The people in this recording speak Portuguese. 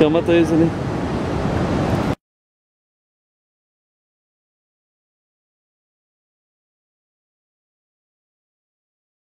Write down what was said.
Chama a Thaís ali.